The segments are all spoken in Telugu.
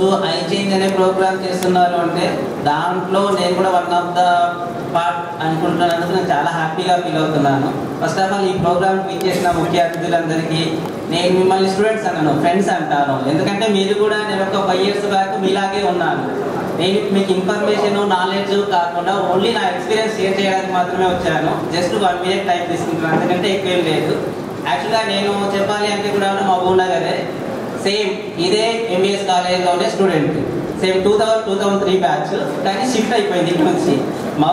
సో ఐ చేంజ్ అనే ప్రోగ్రామ్ చేస్తున్నారు అంటే దాంట్లో నేను కూడా వన్ ఆఫ్ ద పార్ట్ అనుకుంటున్నందుకు నేను చాలా హ్యాపీగా ఫీల్ అవుతున్నాను. ఫస్ట్ ఆఫ్ ఆల్ ఈ ప్రోగ్రామ్ చేసిన ముఖ్య అతిథులందరికీ నేను మిమ్మల్ని స్టూడెంట్స్ అన్నాను ఫ్రెండ్స్ అంటాను. ఎందుకంటే మీరు కూడా నేను ఒక ఫైవ్ ఇయర్స్ బ్యాక్ మీలాగే ఉన్నాను. నేను మీకు ఇన్ఫర్మేషన్ నాలెడ్జ్ కాకుండా ఓన్లీ నా ఎక్స్పీరియన్స్ షేర్ చేయడానికి మాత్రమే వచ్చాను. జస్ట్ వన్ మినిట్ టైం తీసుకుంటున్నాను ఎందుకంటే ఎక్కువ ఏం లేదు యాక్చువల్గా నేను చెప్పాలి అంటే కూడా మా ఊళ్ళగరే సేమ్ ఇదే MBS కాలేజ్లోనే student same two thousand two thousand three batch కానీ షిఫ్ట్ అయిపోయింది ఇటు నుంచి. మా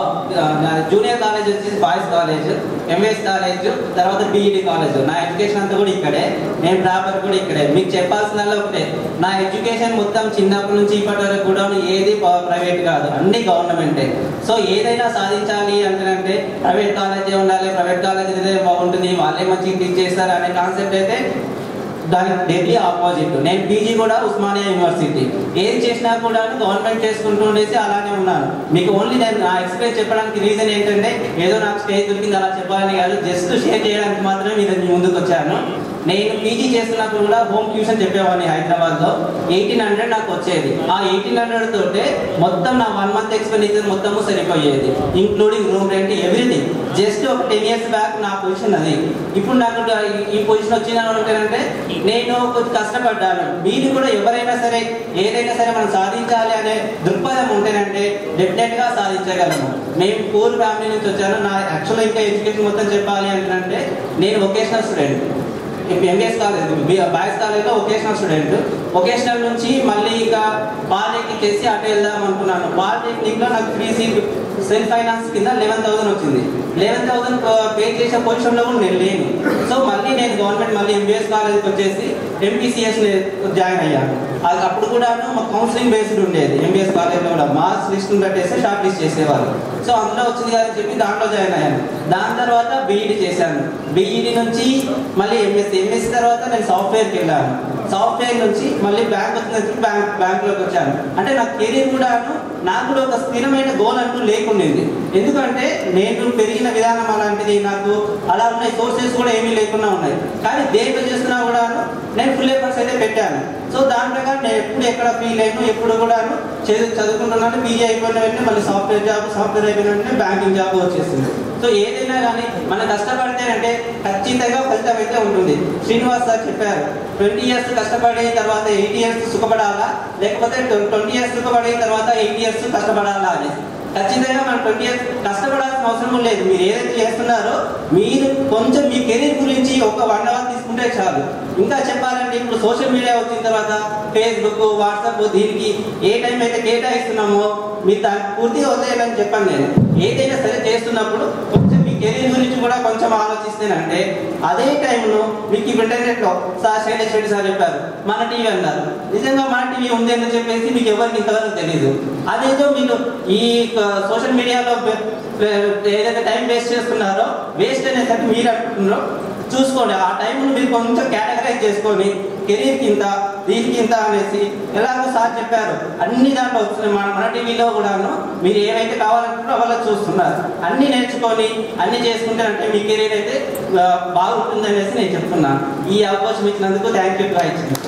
జూనియర్ కాలేజ్ వచ్చేసి బాయ్స్ కాలేజ్ ఎంఎస్ కాలేజ్ తర్వాత బీఈడి కాలేజ్ నా ఎడ్యుకేషన్ అంతా కూడా ఇక్కడే. నేను ప్రాపర్ కూడా ఇక్కడే. మీకు చెప్పాల్సిన ఒకటే. నా ఎడ్యుకేషన్ మొత్తం చిన్నప్పటి నుంచి ఇప్పటి వరకు కూడా ఏది ప్రైవేట్ కాదు. అన్ని గవర్నమెంటే సో ఏదైనా సాధించాలి అంటే ప్రైవేట్ కాలేజే ఉండాలి. ప్రైవేట్ కాలేజ్ అయితే బాగుంటుంది. వాళ్ళే మంచిగా టీచ్ చేస్తారు అనే కాన్సెప్ట్ అయితే దానికి డెడ్లీ ఆపోజిట్. నేను పీజీ కూడా ఉస్మానియా యూనివర్సిటీ. ఏం చేసినా కూడా గవర్నమెంట్ చేసుకుంటూ ఉండేసి అలానే ఉన్నాను. మీకు ఓన్లీ నేను నా ఎక్స్పీరియన్స్ చెప్పడానికి రీజన్ ఏంటంటే ఏదో నాకు స్టేజ్ దొరికింది అలా చెప్పాలని కాదు. జస్ట్ షేర్ చేయడానికి మాత్రమే మీ ముందుకు వచ్చాను నేను పీజీ చేస్తున్నప్పుడు కూడా హోమ్ ట్యూషన్ చెప్పేవాడిని హైదరాబాద్లో ఎయిటీన్ హండ్రెడ్ నాకు వచ్చేది. ఆ ఎయిటీన్ హండ్రెడ్ తోటే మొత్తం నా వన్ మంత్ ఎక్స్పెండిచర్ మొత్తము సరిపోయేది including room rent everything just ఒక టెన్ ఇయర్స్ బ్యాక్ నా పొజిషన్ అది. ఇప్పుడు నాకు ఈ- పొజిషన్ వచ్చిందంటే నేను కొంచెం కష్టపడ్డాను. మీరు కూడా ఎవరైనా సరే ఏదైనా సరే మనం సాధించాలి అనే దృక్పథం ఉంటేనంటే డెఫినెట్గా సాధించగలము. మేము పూర్ ఫ్యామిలీ నుంచి వచ్చాను. నా యాక్చువల్ ఇంకా ఎడ్యుకేషన్ మొత్తం చెప్పాలి అంటే నేను vocational student MBS college boys కాలేజ్లో వొకేషనల్ స్టూడెంట్ వొకేషనల్ నుంచి మళ్ళీ ఇక పాలిటెక్నిక్ చేసి అటు వెళ్దాం అనుకున్నాను. పాలిటెక్నిక్లో నాకు ఫ్రీ సీట్ సెల్ఫ్ ఫైనాన్స్ కింద లెవెన్ థౌసండ్ వచ్చింది. లెవెన్ థౌసండ్ పే చేసే పొజిషన్లో కూడా నేను లేను. సో మళ్ళీ నేను గవర్నమెంట్ మళ్ళీ ఎంబీఎస్ కాలేజ్కి వచ్చేసి ఎంపీసీఎస్ జాయిన్ అయ్యాను అది అప్పుడు కూడా మా కౌన్సిలింగ్ బేస్డ్ ఉండేది. ఎంబీఎస్ కాలేజ్లో కూడా. మార్క్స్ లిస్ట్ పెట్టేసి షార్ట్ లిస్ట్ చేసేవారు. సో అందులో వచ్చింది అని చెప్పి దాంట్లో జాయిన్ అయ్యాను. దాని తర్వాత బీఈడి చేశాను. బీఈడి నుంచి మళ్ళీ ఎంఎస్సీ ఎంఎస్సీ తర్వాత నేను సాఫ్ట్వేర్కి వెళ్ళాను. సాఫ్ట్వేర్ నుంచి మళ్ళీ బ్యాంక్ వచ్చిన బ్యాంక్ బ్యాంక్లోకి వచ్చాను. అంటే నా కెరీర్ కూడాను నాకు కూడా ఒక స్థిరమైన గోల్ అంటూ లేకుండింది. ఎందుకంటే నేను పెరిగిన విధానం అలాంటిది నాకు అలా ఉన్నాయి సోర్సెస్ కూడా ఏమీ లేకుండా ఉన్నాయి. కానీ దేంట్లో చేస్తున్నా కూడాను నేను ఫుల్ ఎఫర్ట్స్ అయితే పెట్టాను. సో దాని ప్రకారం నేను ఎప్పుడు ఎక్కడ ఫీల్ అయ్యాను ఎప్పుడు కూడాను చదువు చదువుకుంటున్నాను పీజీ అయిపోయిన వెంటనే మళ్ళీ సాఫ్ట్వేర్ జాబ్ సాఫ్ట్వేర్ అయిపోయిన వెంటనే బ్యాంకింగ్ జాబ్ వచ్చేస్తుంది. సో ఏదైనా కానీ మనం కష్టపడితేనంటే ఖచ్చితంగా ఫలితం అయితే ఉంటుంది. శ్రీనివాస్ సార్ చెప్పారు ట్వంటీ ఇయర్స్ కష్టపడిన తర్వాత ఎయిట్ ఇయర్స్ సుఖపడాలా? లేకపోతే ట్వంటీ ఇయర్స్ సుఖపడిన తర్వాత ఎయిట్ ఇయర్స్ కష్టపడాలా? అని. ఖచ్చితంగా మనం ట్వంటీ ఇయర్స్ చేయాల్సిన అవసరం లేదు. మీరు ఏదైతే చేస్తున్నారో మీరు కొంచెం మీ కెరీర్ గురించి ఒక వన్ అవర్ తీసుకుంటే చాలు. ఇంకా చెప్పాలంటే ఇప్పుడు సోషల్ మీడియా వచ్చిన తర్వాత ఫేస్బుక్ వాట్సాప్ దీనికి ఏ టైం అయితే కేటాయిస్తున్నామో మీరు దానికి పూర్తిగా వదిలేయాలని చెప్పాను నేను. ఏదైనా సరే చేస్తున్నప్పుడు కొంచెం కెరీర్ గురించి కూడా కొంచెం ఆలోచిస్తేనంటే అదే టైంలో మీకు ఇప్పుడు ఇంటర్నెట్లో సార్ శైలేష్ రెడ్డి సార్ చెప్పారు మన టీవీ అన్నారు. నిజంగా మన టీవీ ఉంది అని చెప్పేసి మీకు ఎవరికి ఇంతవరకు తెలియదు అదేదో మీరు ఈ సోషల్ మీడియాలో ఏదైతే టైం వేస్ట్ చేస్తున్నారో వేస్ట్ అనేసరికి మీరు అంటున్నారో. చూసుకోండి. ఆ టైంను మీరు కొంచెం కేటగరైజ్ చేసుకొని కెరీర్ కింద దీనికి ఇంత అనేసి ఎలాగో సార్ చెప్పారు. అన్ని దాంట్లో వస్తున్నాయి. మన మన టీవీలో కూడాను మీరు ఏవైతే కావాలనుకుంటారో వాళ్ళ చూస్తున్నారు. అన్ని నేర్చుకొని అన్ని చేసుకుంటే అంటే మీ కెరీర్ అయితే బాగుంటుంది అనేసి నేను చెప్తున్నాను. ఈ అవకాశం ఇచ్చినందుకు థ్యాంక్ యూ ఇచ్చింది